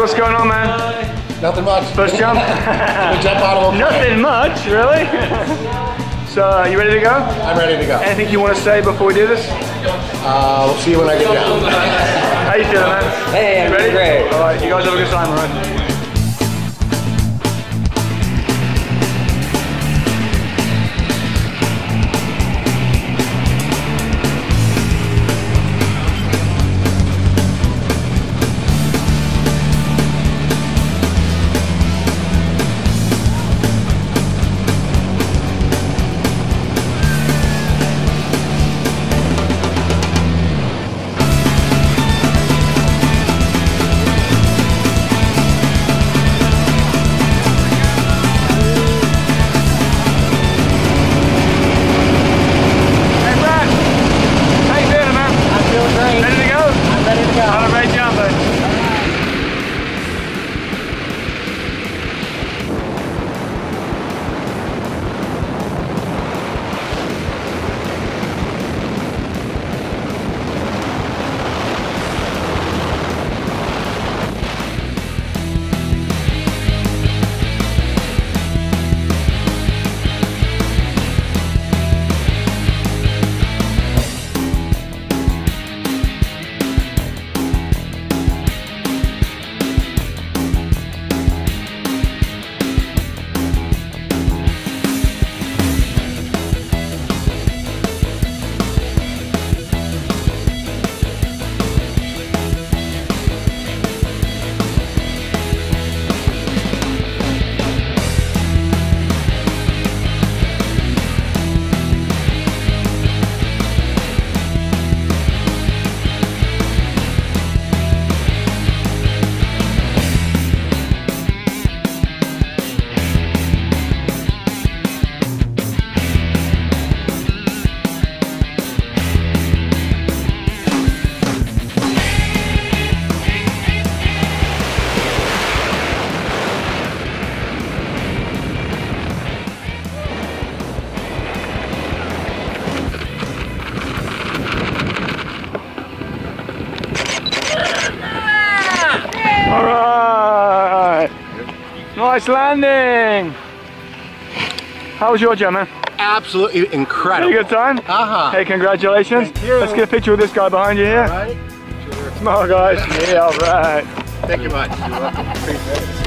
what's going on, man? Nothing much. First jump? Jump out Nothing much, really. so, uh, you ready to go? I'm ready to go. Anything you want to say before we do this? Uh, we'll see you when I get down. How you feeling, man? Hey, I'm ready? great. All right, you guys have a good time, all right? Nice landing. How was your jump, man? Absolutely Had a incredible. good time? Uh-huh. Hey, congratulations. Let's get a picture with this guy behind you here. All right. Sure. Smile, guys. Yeah, all right. Thank you much.